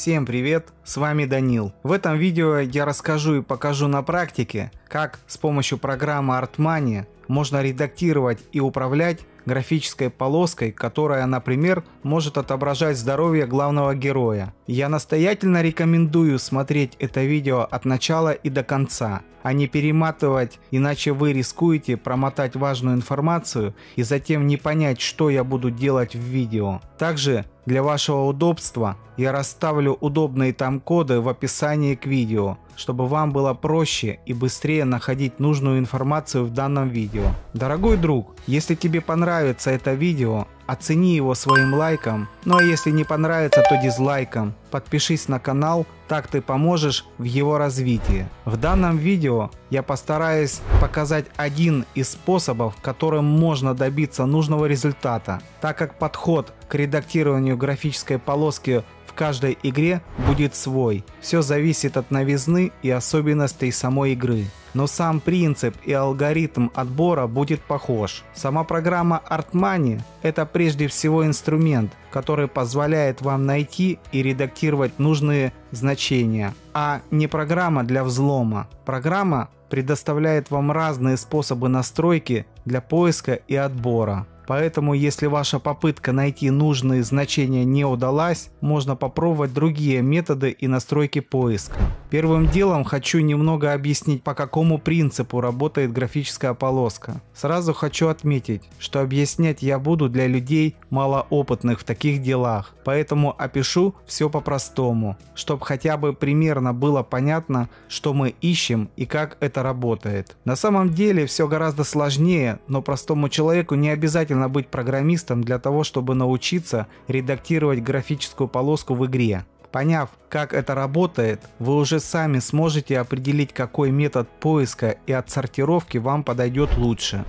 Всем привет, с вами Данил. В этом видео я расскажу и покажу на практике, как с помощью программы Artmani можно редактировать и управлять графической полоской, которая, например, может отображать здоровье главного героя. Я настоятельно рекомендую смотреть это видео от начала и до конца, а не перематывать, иначе вы рискуете промотать важную информацию и затем не понять, что я буду делать в видео. Также для вашего удобства я расставлю удобные там коды в описании к видео, чтобы вам было проще и быстрее находить нужную информацию в данном видео. Дорогой друг, если тебе понравится это видео, оцени его своим лайком, ну а если не понравится, то дизлайком. Подпишись на канал, так ты поможешь в его развитии. В данном видео я постараюсь показать один из способов, которым можно добиться нужного результата, так как подход к редактированию графической полоски в каждой игре будет свой. Все зависит от новизны и особенностей самой игры. Но сам принцип и алгоритм отбора будет похож. Сама программа ArtMoney – это прежде всего инструмент, который позволяет вам найти и редактировать нужные значения, а не программа для взлома. Программа предоставляет вам разные способы настройки для поиска и отбора. Поэтому, если ваша попытка найти нужные значения не удалась, можно попробовать другие методы и настройки поиска. Первым делом хочу немного объяснить, по какому принципу работает графическая полоска. Сразу хочу отметить, что объяснять я буду для людей малоопытных в таких делах, поэтому опишу все по-простому, чтобы хотя бы примерно было понятно, что мы ищем и как это работает. На самом деле все гораздо сложнее, но простому человеку не обязательно обязательно быть программистом для того, чтобы научиться редактировать графическую полоску в игре. Поняв, как это работает, вы уже сами сможете определить, какой метод поиска и отсортировки вам подойдет лучше.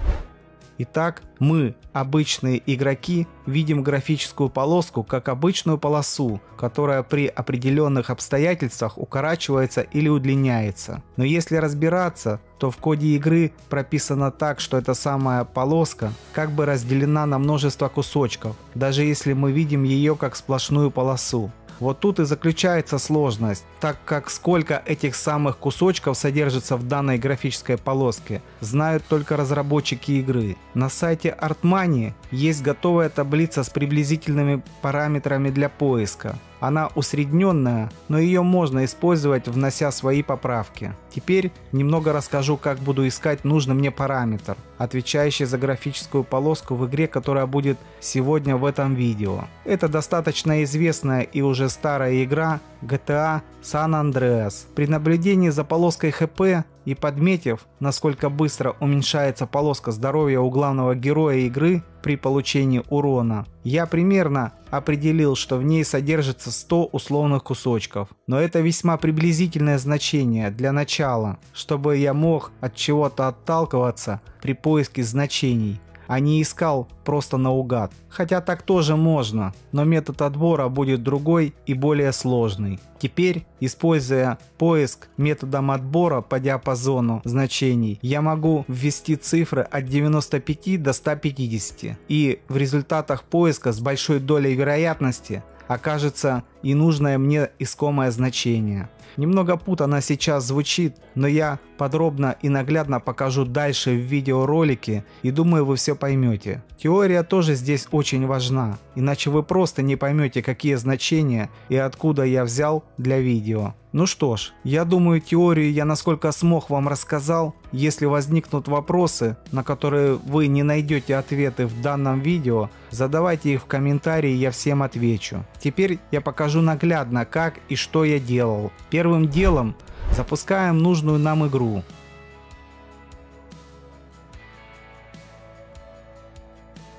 Итак, мы, обычные игроки, видим графическую полоску как обычную полосу, которая при определенных обстоятельствах укорачивается или удлиняется. Но если разбираться, то в коде игры прописано так, что эта самая полоска как бы разделена на множество кусочков, даже если мы видим ее как сплошную полосу. Вот тут и заключается сложность, так как сколько этих самых кусочков содержится в данной графической полоске, знают только разработчики игры. На сайте Artmani есть готовая таблица с приблизительными параметрами для поиска. Она усредненная, но ее можно использовать, внося свои поправки. Теперь немного расскажу, как буду искать нужный мне параметр, отвечающий за графическую полоску в игре, которая будет сегодня в этом видео. Это достаточно известная и уже старая игра GTA San Andreas. При наблюдении за полоской ХП и подметив, насколько быстро уменьшается полоска здоровья у главного героя игры при получении урона, я примерно определил, что в ней содержится 100 условных кусочков. Но это весьма приблизительное значение для начала, чтобы я мог от чего-то отталкиваться при поиске значений а не искал просто наугад. Хотя так тоже можно, но метод отбора будет другой и более сложный. Теперь, используя поиск методом отбора по диапазону значений, я могу ввести цифры от 95 до 150. И в результатах поиска с большой долей вероятности окажется и нужное мне искомое значение. Немного путано сейчас звучит, но я подробно и наглядно покажу дальше в видеоролике и думаю вы все поймете. Теория тоже здесь очень важна, иначе вы просто не поймете какие значения и откуда я взял для видео. Ну что ж, я думаю теорию я насколько смог вам рассказал. Если возникнут вопросы, на которые вы не найдете ответы в данном видео, задавайте их в комментарии, я всем отвечу. Теперь я покажу наглядно как и что я делал. Первым делом запускаем нужную нам игру.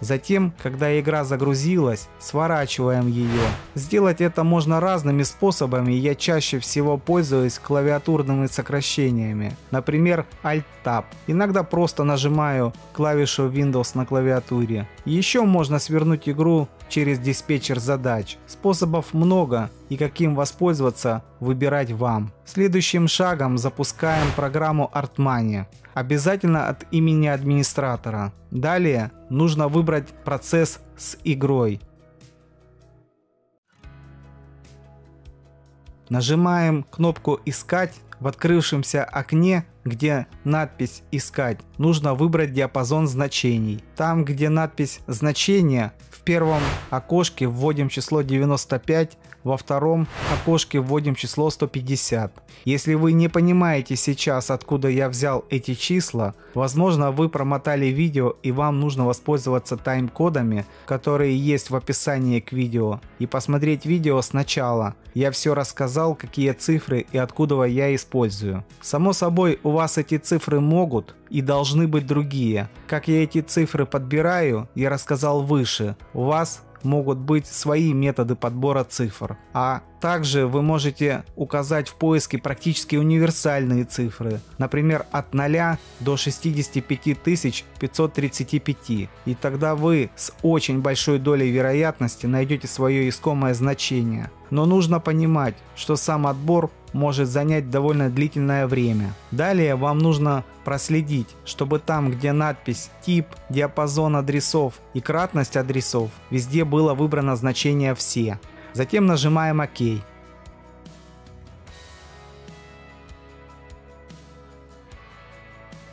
Затем, когда игра загрузилась, сворачиваем ее. Сделать это можно разными способами, я чаще всего пользуюсь клавиатурными сокращениями. Например, Alt-Tab. Иногда просто нажимаю клавишу Windows на клавиатуре. Еще можно свернуть игру через диспетчер задач. Способов много и каким воспользоваться выбирать вам. Следующим шагом запускаем программу ArtMani. Обязательно от имени администратора. Далее нужно выбрать процесс с игрой. Нажимаем кнопку «Искать» в открывшемся окне, где надпись «Искать», нужно выбрать диапазон значений. Там, где надпись «Значение», в первом окошке вводим число 95, во втором окошке вводим число 150. Если вы не понимаете сейчас, откуда я взял эти числа, возможно вы промотали видео и вам нужно воспользоваться тайм-кодами, которые есть в описании к видео, и посмотреть видео сначала. Я все рассказал, какие цифры и откуда я использую. Само собой, у вас эти цифры могут и должны быть другие. Как я эти цифры подбираю, я рассказал выше. У вас могут быть свои методы подбора цифр. А также вы можете указать в поиске практически универсальные цифры, например, от 0 до 65 535. И тогда вы с очень большой долей вероятности найдете свое искомое значение. Но нужно понимать, что сам отбор может занять довольно длительное время. Далее вам нужно проследить, чтобы там, где надпись «Тип», «Диапазон адресов» и «Кратность адресов» везде было выбрано значение «Все». Затем нажимаем ОК.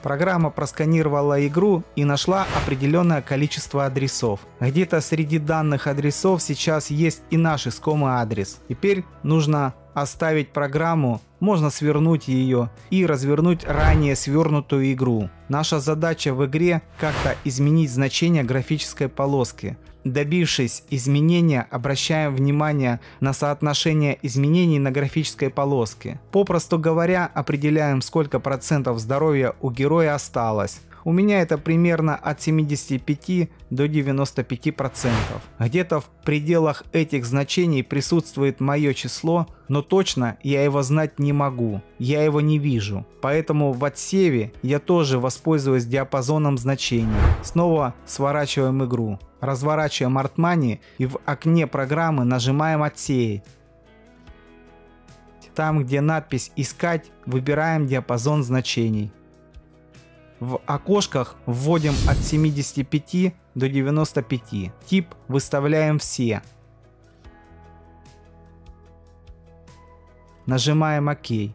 Программа просканировала игру и нашла определенное количество адресов. Где-то среди данных адресов сейчас есть и наш искомый адрес. Теперь нужно оставить программу, можно свернуть ее и развернуть ранее свернутую игру. Наша задача в игре как-то изменить значение графической полоски. Добившись изменения, обращаем внимание на соотношение изменений на графической полоске. Попросту говоря, определяем сколько процентов здоровья у героя осталось. У меня это примерно от 75 до 95 процентов. Где-то в пределах этих значений присутствует мое число, но точно я его знать не могу, я его не вижу. Поэтому в отсеве я тоже воспользуюсь диапазоном значений. Снова сворачиваем игру. Разворачиваем Artmoney и в окне программы нажимаем «Отсеять». Там, где надпись «Искать», выбираем диапазон значений. В окошках вводим от 75 до 95. Тип выставляем все. Нажимаем ОК.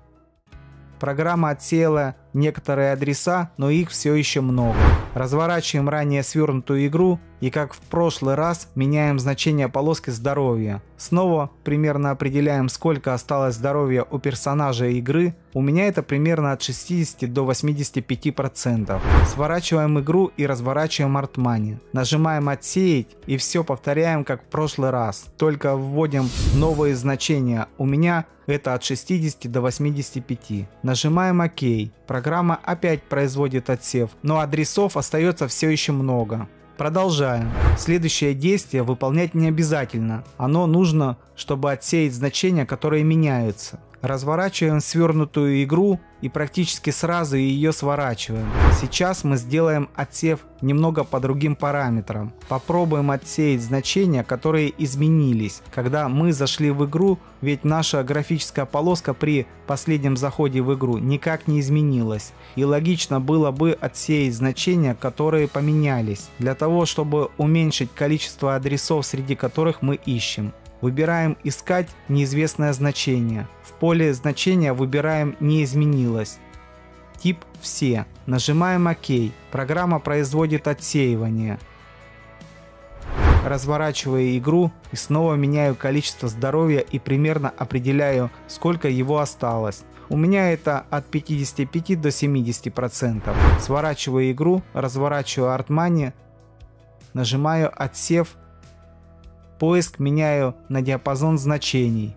Программа отсеяла некоторые адреса, но их все еще много. Разворачиваем ранее свернутую игру и как в прошлый раз меняем значение полоски здоровья. Снова примерно определяем сколько осталось здоровья у персонажа игры. У меня это примерно от 60 до 85%. Сворачиваем игру и разворачиваем артмани. Нажимаем отсеять и все повторяем как в прошлый раз. Только вводим новые значения. У меня это от 60 до 85. Нажимаем ОК. Программа опять производит отсев, но адресов остается все еще много. Продолжаем. Следующее действие выполнять не обязательно. Оно нужно, чтобы отсеять значения, которые меняются. Разворачиваем свернутую игру и практически сразу ее сворачиваем. Сейчас мы сделаем отсев немного по другим параметрам. Попробуем отсеять значения, которые изменились, когда мы зашли в игру, ведь наша графическая полоска при последнем заходе в игру никак не изменилась. И логично было бы отсеять значения, которые поменялись, для того, чтобы уменьшить количество адресов, среди которых мы ищем. Выбираем «Искать неизвестное значение». В поле значения выбираем «Не изменилось». Тип «Все». Нажимаем «Ок». Программа производит отсеивание. Разворачиваю игру и снова меняю количество здоровья и примерно определяю, сколько его осталось. У меня это от 55 до 70%. Сворачиваю игру, разворачиваю артмани, нажимаю «Отсев» Поиск меняю на диапазон значений.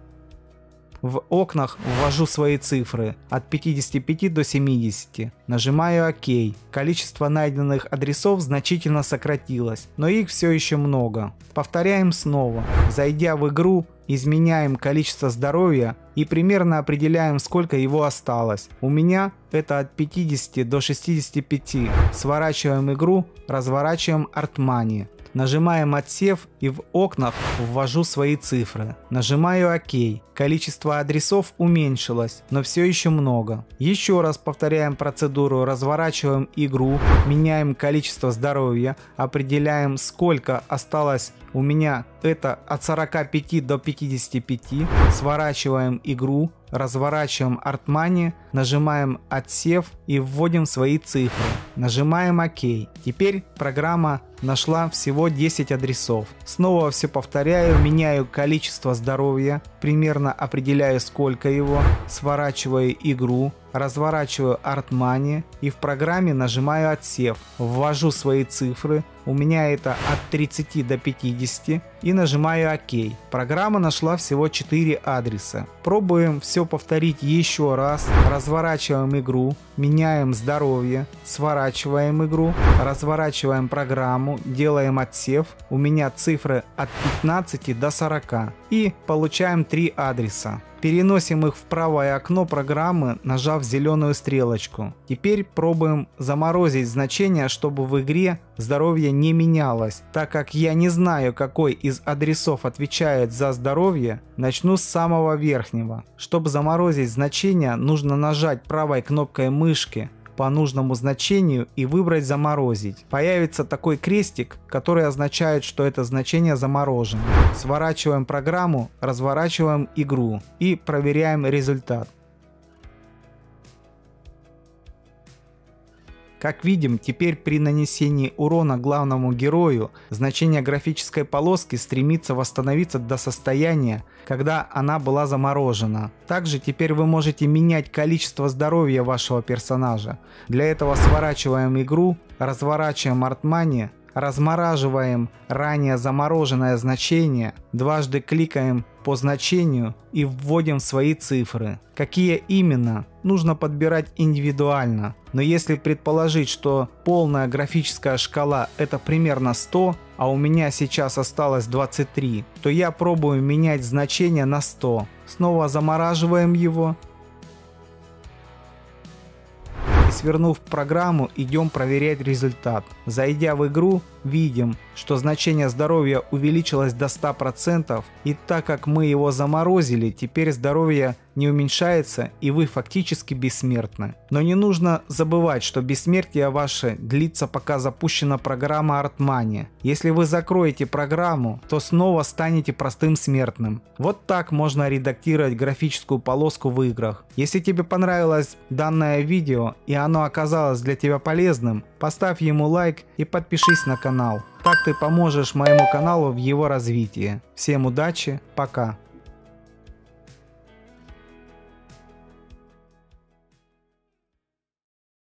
В окнах ввожу свои цифры от 55 до 70. Нажимаю ОК. Количество найденных адресов значительно сократилось, но их все еще много. Повторяем снова. Зайдя в игру, изменяем количество здоровья и примерно определяем сколько его осталось. У меня это от 50 до 65. Сворачиваем игру, разворачиваем Артмани. Нажимаем отсев и в окнах ввожу свои цифры. Нажимаю ОК. Количество адресов уменьшилось, но все еще много. Еще раз повторяем процедуру, разворачиваем игру, меняем количество здоровья, определяем сколько осталось у меня это от 45 до 55, сворачиваем игру, разворачиваем Artmoney, нажимаем отсев и вводим свои цифры. Нажимаем ОК. Теперь программа нашла всего 10 адресов. Снова все повторяю, меняю количество здоровья, примерно определяю сколько его, сворачиваю игру, разворачиваю Artmoney и в программе нажимаю отсев, ввожу свои цифры, у меня это от 30 до 50 и нажимаю ОК. Программа нашла всего 4 адреса. Пробуем все повторить еще раз, разворачиваем игру, меняем здоровье, сворачиваем игру, разворачиваем программу, делаем отсев, у меня цифры от 15 до 40 и получаем 3 адреса. Переносим их в правое окно программы, нажав зеленую стрелочку. Теперь пробуем заморозить значение, чтобы в игре здоровье не менялось. Так как я не знаю, какой из адресов отвечает за здоровье, начну с самого верхнего. Чтобы заморозить значение, нужно нажать правой кнопкой мышки по нужному значению и выбрать заморозить. Появится такой крестик, который означает, что это значение заморожено. Сворачиваем программу, разворачиваем игру и проверяем результат. Как видим, теперь при нанесении урона главному герою значение графической полоски стремится восстановиться до состояния, когда она была заморожена. Также теперь вы можете менять количество здоровья вашего персонажа. Для этого сворачиваем игру, разворачиваем артмани, размораживаем ранее замороженное значение, дважды кликаем по значению и вводим свои цифры. Какие именно, нужно подбирать индивидуально. Но если предположить, что полная графическая шкала это примерно 100, а у меня сейчас осталось 23, то я пробую менять значение на 100. Снова замораживаем его свернув программу, идем проверять результат. Зайдя в игру, видим, что значение здоровья увеличилось до 100%, и так как мы его заморозили, теперь здоровье не уменьшается и вы фактически бессмертны. Но не нужно забывать, что бессмертие ваше длится пока запущена программа Artmania. Если вы закроете программу, то снова станете простым смертным. Вот так можно редактировать графическую полоску в играх. Если тебе понравилось данное видео и оно оказалось для тебя полезным, поставь ему лайк и подпишись на канал. Так ты поможешь моему каналу в его развитии. Всем удачи, пока.